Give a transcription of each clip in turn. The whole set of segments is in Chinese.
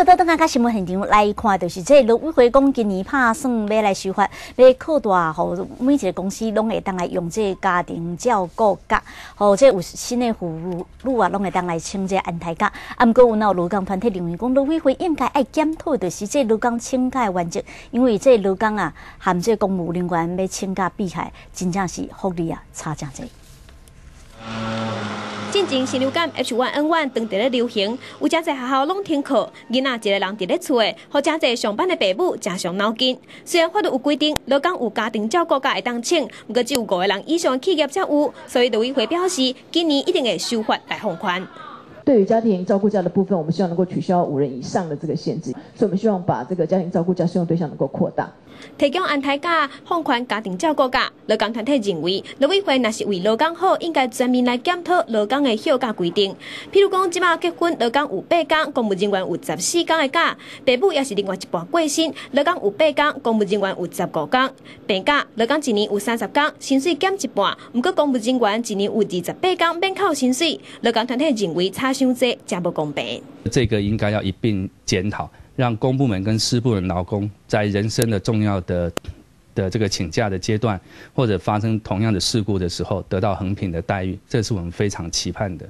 续到等下，甲新闻现场来看，就是这陆委会讲今年拍算要来修法，要扩大，吼每一个公司拢会当来用这家庭照顾假，吼这有新的服务啊，拢会当来请这安泰假。啊，毋过有闹卢港团体认为讲，陆委会应该爱检讨，就是这卢港请假的原则，因为这卢港啊，含这公务人员要请假避害，真正是福利啊差真济。进前新流感 H1N1 当地咧流行，有真侪学校拢停课，囡仔一个人伫咧厝诶，或真侪上班的爸母真伤脑筋。虽然法律有规定，老讲有家庭照顾假会当请，不过只有五个人以上企业才有，所以陆委会表示，今年一定会修法来放宽。对于家庭照顾假的部分，我们希望能够取消五人以上的这个限制，所以我们希望把这个家庭照顾假适用对象能够扩大。提供安胎假、放宽家庭照顾假，劳工团体认为，劳委会若是为劳工好，应该全面来检讨劳工的休假规定。譬如讲，即马结婚，劳工有八天，公务人员有十四天的假；爸母也是另外一半过身，劳工有八天，公务人员有十五天。病假，劳工一年有三十天，薪水减一半；毋过公务人员一年有二十八天免扣薪水。劳工团体认为差伤济，真不公平。这个应该要一并检讨。让公部门跟私部门劳工在人生的重要的的这个请假的阶段，或者发生同样的事故的时候，得到横平的待遇，这是我们非常期盼的。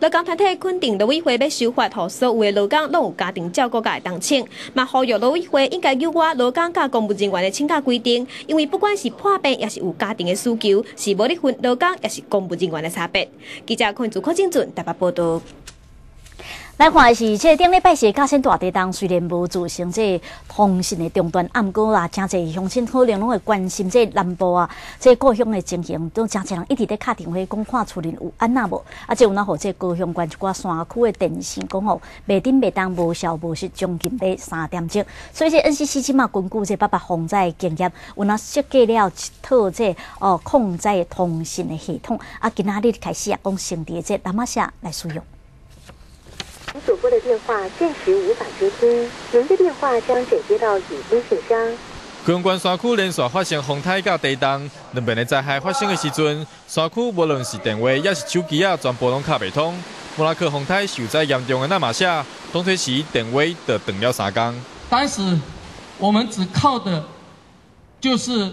劳工团体肯定劳委会要修法，让所有的劳工拢有家庭照顾假的当请，嘛呼吁劳委会应该优化劳工甲公务人员的请假规定，因为不管是破病，也是有家庭的需求，是无离婚劳工也是公务人员的差别。记者看主柯正准台北报道。来看的是，这顶礼拜是嘉兴大地震虽然无造成这通信的中断，暗过啊，真侪乡亲可能拢会关心这南部啊，这故乡的情形，都真侪人一直在敲电话讲看厝里有安那无，啊，即有哪好这高雄关一寡山区的电信讲吼，袂顶袂当无效无息，将近要三点钟，所以这 NCC 嘛根据这八八洪灾经验，有那设计了一套这哦控制通信的系统，啊，今仔日开始啊，讲成立这南马下来使用。您所拨的电话暂时无法接听，您的电话将转接到语音信箱。高雄关山区连续发生洪台甲地震，两边的灾害发生的时阵，山区无论是电话也是手机啊，全部拢卡袂通。莫拉克风台受灾严重的那马下，当初时电话的断了三工。当时我们只靠的就是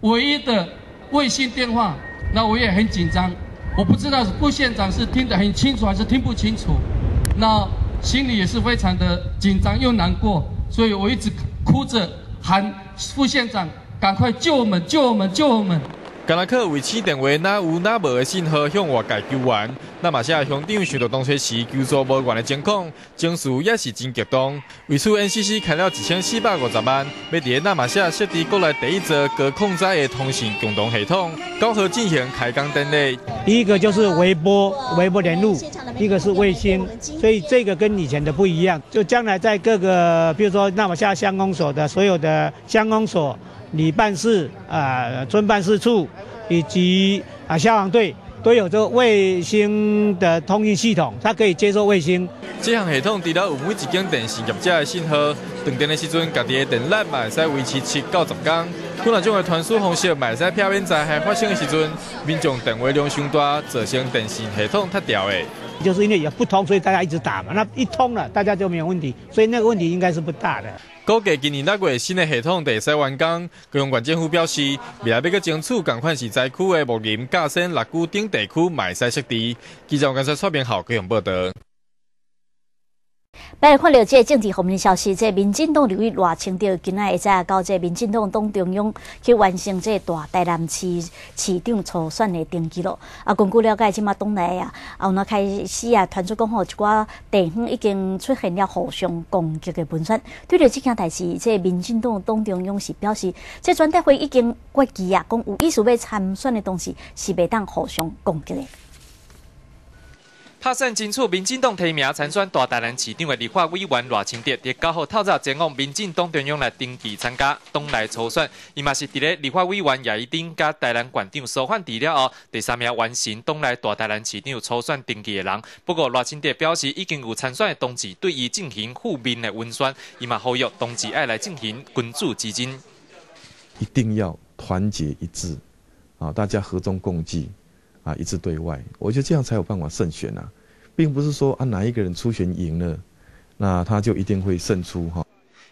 唯一的卫星电话，那我也很紧张，我不知道副县长是听得很清楚还是听不清楚。那心里也是非常的紧张又难过，所以我一直哭着喊副县长赶快救我们，救我们，救我们。甘拉克为此电话哪有哪无的信号向外界救援，那马下乡长受到当初时救助无援的监控，情绪也是真激动。为此，NCC 开了一千四百五十万，要伫那马下设置国内第一座高控载的通信共同系统，高和进行开工典礼。第一个就是微波，微波连路，一个是卫星，所以这个跟以前的不一样。就将来在各个，比如说那么下乡公所的所有的乡公所。里办事啊，村办事处以及啊消防队都有这个卫星的通讯系统，它可以接收卫星。这项系统除了有每一间电信业者的信号，断电的时阵，家己的电缆嘛会使维持七到十天。可能种的传输方式嘛会使避免灾害发生的时阵，民众电话量上大，造成电信系统塌掉的。就是因为也不通，所以大家一直打嘛。那一通了，大家就没有问题，所以那个问题应该是不大的。估计今年六月新的系统第三完工，高雄县政府表示，未来要个争取赶快是灾区的木林、架线、肋骨等地区买晒设地。记者刚才出面后，高雄报道。来看了这政治方面消息，这民进党刘玉偌清调今仔会再到这民进党党中央去完成这大台南市市长初选的登记咯。啊，根据了解，即马党内啊，后那开始啊，传出讲吼一寡地方已经出现了互相攻击的文宣。对着这件代志，这民进党党中央是表示，这全代会已经决议啊，讲有意思要参选的东西是袂当互相攻击的。拍算争取民进党提名参选大台南市长的立法委员赖清德，伫九号透早前往民进党中央来登记参加党内初选。伊嘛是伫咧立法委员叶一丁甲台南县长苏焕治了后，第三名完成党内大台南市长初选登记的人。不过赖清德表示，已经有参选的同志对伊进行负面的温宣，伊嘛呼吁同志爱来进行捐助基金。一定要团结一致，啊，大家和衷共济。啊，一致对外，我觉得这样才有办法胜选啊，并不是说啊哪一个人初选赢了，那他就一定会胜出哈。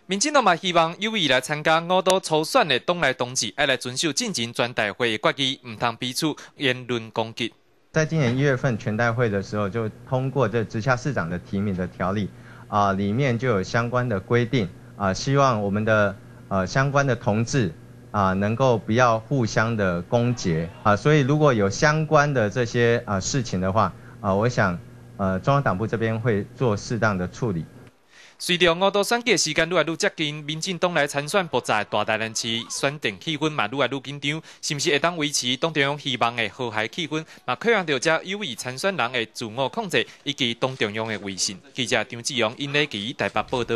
民进党嘛希望有意来参加五都初选的东来同志，要来遵守进行全代会的决议，唔通彼此言论攻击。在今年一月份全代会的时候，就通过这直辖市长的提名的条例，啊，里面就有相关的规定，啊，希望我们的呃相关的同志啊，能够不要互相的攻讦啊，所以如果有相关的这些啊事情的话，啊，我想呃中央党部这边会做适当的处理。随着五都选举时间愈来愈接近，民进党来参选不在大台南市选定气氛嘛愈来愈紧张，是不是会当维持党中央希望的和谐气氛？嘛，渴望着这有意参选人的自我控制以及党中央的威信。记者张志阳因咧记台北报道。